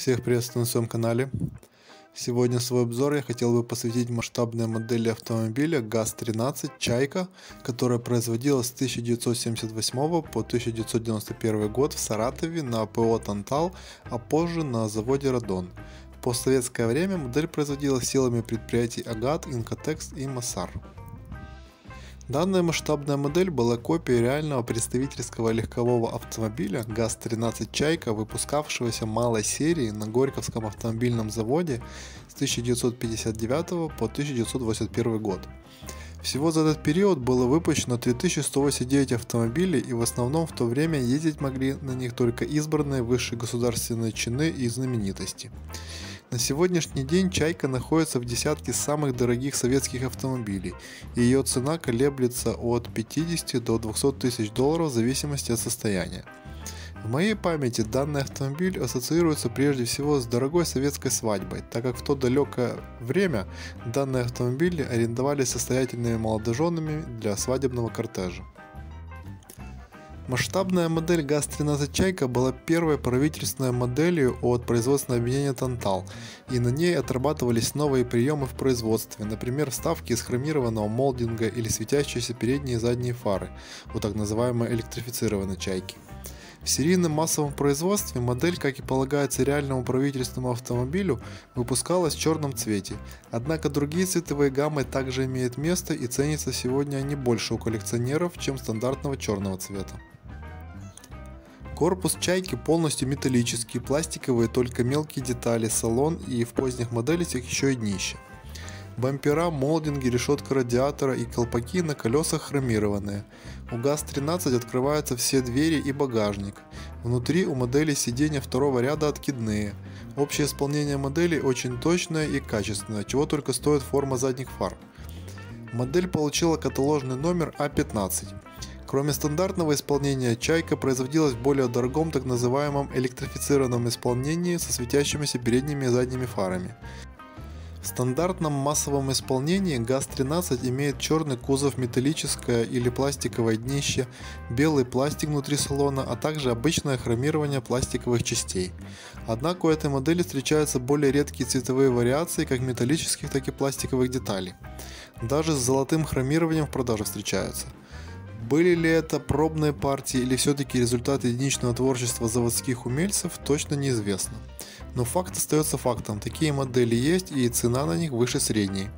Всех приветствую на своем канале. Сегодня свой обзор я хотел бы посвятить масштабной модели автомобиля ГАЗ-13 «Чайка», которая производилась с 1978 по 1991 год в Саратове на ПО «Тантал», а позже на заводе «Радон». В постсоветское время модель производилась силами предприятий «Агат», «Инкотекс» и «Массар». Данная масштабная модель была копией реального представительского легкового автомобиля ГАЗ-13 «Чайка», выпускавшегося малой серии на Горьковском автомобильном заводе с 1959 по 1981 год. Всего за этот период было выпущено 3189 автомобилей и в основном в то время ездить могли на них только избранные высшие государственные чины и знаменитости. На сегодняшний день «Чайка» находится в десятке самых дорогих советских автомобилей, и ее цена колеблется от 50 до 200 тысяч долларов в зависимости от состояния. В моей памяти данный автомобиль ассоциируется прежде всего с дорогой советской свадьбой, так как в то далекое время данные автомобили арендовали состоятельными молодоженами для свадебного кортежа. Масштабная модель ГАЗ-13 «Чайка» была первой правительственной моделью от производственного объединения «Тантал», и на ней отрабатывались новые приемы в производстве, например, вставки из хромированного молдинга или светящиеся передние и задние фары у так называемой электрифицированной «Чайки». В серийном массовом производстве модель, как и полагается реальному правительственному автомобилю, выпускалась в черном цвете. Однако другие цветовые гаммы также имеют место и ценятся сегодня они больше у коллекционеров, чем стандартного черного цвета. Корпус «Чайки» полностью металлический, пластиковые только мелкие детали, салон и в поздних моделях еще и днище. Бампера, молдинги, решетка радиатора и колпаки на колесах хромированные. У ГАЗ-13 открываются все двери и багажник. Внутри у модели сиденья второго ряда откидные. Общее исполнение модели очень точное и качественное, чего только стоит форма задних фар. Модель получила каталожный номер А15. Кроме стандартного исполнения, «Чайка» производилась в более дорогом так называемом электрифицированном исполнении со светящимися передними и задними фарами. В стандартном массовом исполнении ГАЗ-13 имеет черный кузов, металлическое или пластиковое днище, белый пластик внутри салона, а также обычное хромирование пластиковых частей. Однако у этой модели встречаются более редкие цветовые вариации как металлических, так и пластиковых деталей. Даже с золотым хромированием в продаже встречаются. Были ли это пробные партии или все-таки результат единичного творчества заводских умельцев, точно неизвестно. Но факт остается фактом, такие модели есть и цена на них выше средней.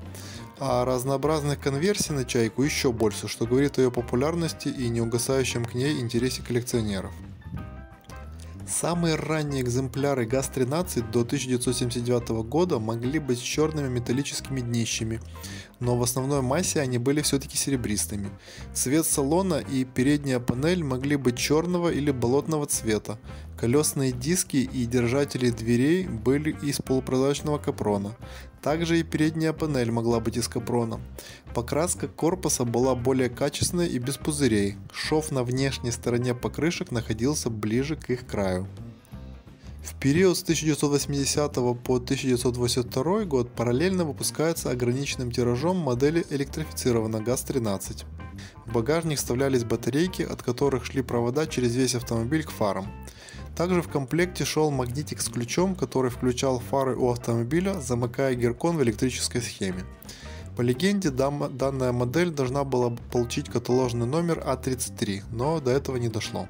А разнообразных конверсий на чайку еще больше, что говорит о ее популярности и неугасающем к ней интересе коллекционеров. Самые ранние экземпляры ГАЗ-13 до 1979 года могли быть с черными металлическими днищами, но в основной массе они были все-таки серебристыми. Цвет салона и передняя панель могли быть черного или болотного цвета. Колесные диски и держатели дверей были из полупрозрачного капрона. Также и передняя панель могла быть из капрона. Покраска корпуса была более качественной и без пузырей. Шов на внешней стороне покрышек находился ближе к их краю. В период с 1980 по 1982 год параллельно выпускаются ограниченным тиражом модели электрифицированной ГАЗ-13. В багажник вставлялись батарейки, от которых шли провода через весь автомобиль к фарам. Также в комплекте шел магнитик с ключом, который включал фары у автомобиля, замыкая геркон в электрической схеме. По легенде, данная модель должна была получить каталожный номер А33, но до этого не дошло.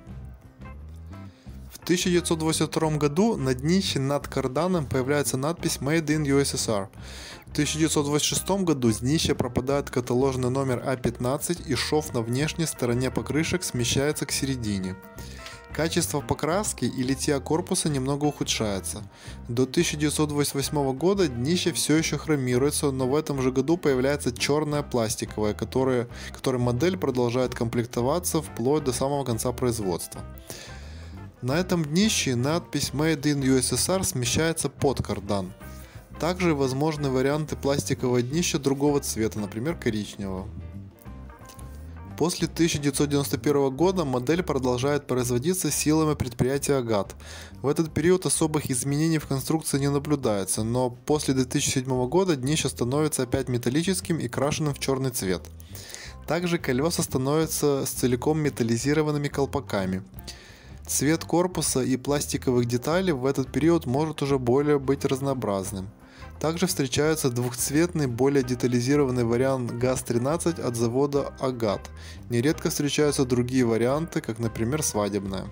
В 1982 году на днище над карданом появляется надпись Made in USSR. В 1986 году с днища пропадает каталожный номер А15 и шов на внешней стороне покрышек смещается к середине. Качество покраски и литья корпуса немного ухудшается. До 1988 года днище все еще хромируется, но в этом же году появляется черная пластиковая, которая, которой модель продолжает комплектоваться вплоть до самого конца производства. На этом днище надпись Made in USSR смещается под кардан. Также возможны варианты пластикового днища другого цвета, например коричневого. После 1991 года модель продолжает производиться силами предприятия АГАТ. В этот период особых изменений в конструкции не наблюдается, но после 2007 года днище становится опять металлическим и крашенным в черный цвет. Также колеса становятся с целиком металлизированными колпаками. Цвет корпуса и пластиковых деталей в этот период может уже более быть разнообразным. Также встречается двухцветный, более детализированный вариант ГАЗ-13 от завода Агат. Нередко встречаются другие варианты, как например свадебная.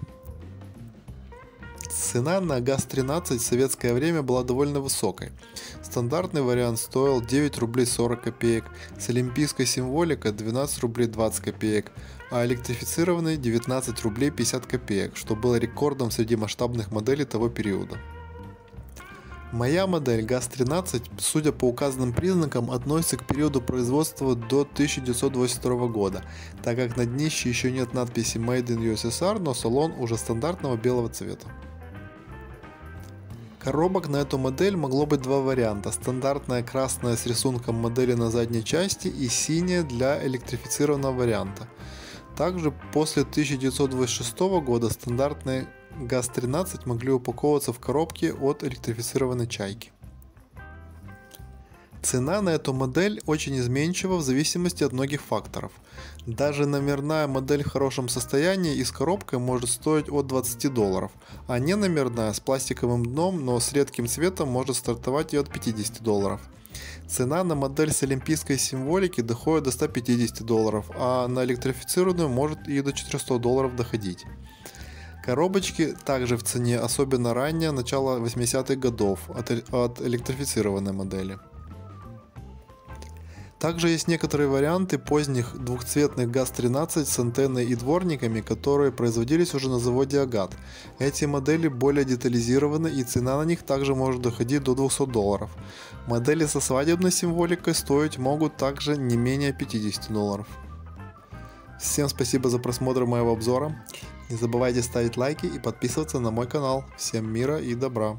Цена на ГАЗ-13 в советское время была довольно высокой. Стандартный вариант стоил 9 рублей 40 копеек, с олимпийской символикой 12 рублей 20 копеек, а электрифицированный 19 рублей 50 копеек, что было рекордом среди масштабных моделей того периода. Моя модель ГАЗ-13, судя по указанным признакам, относится к периоду производства до 1922 года, так как на днище еще нет надписи Made in USSR, но салон уже стандартного белого цвета. Коробок на эту модель могло быть два варианта. Стандартная красная с рисунком модели на задней части и синяя для электрифицированного варианта. Также после 1926 года стандартные ГАЗ-13 могли упаковываться в коробки от электрифицированной чайки. Цена на эту модель очень изменчива в зависимости от многих факторов. Даже номерная модель в хорошем состоянии и с коробкой может стоить от 20 долларов, а не номерная с пластиковым дном, но с редким цветом может стартовать и от 50 долларов. Цена на модель с олимпийской символики доходит до 150 долларов, а на электрифицированную может и до 400 долларов доходить. Коробочки также в цене, особенно ранее, начало 80-х годов от, от электрифицированной модели. Также есть некоторые варианты поздних двухцветных ГАЗ-13 с антенной и дворниками, которые производились уже на заводе Агат. Эти модели более детализированы и цена на них также может доходить до 200 долларов. Модели со свадебной символикой стоить могут также не менее 50 долларов. Всем спасибо за просмотр моего обзора. Не забывайте ставить лайки и подписываться на мой канал. Всем мира и добра.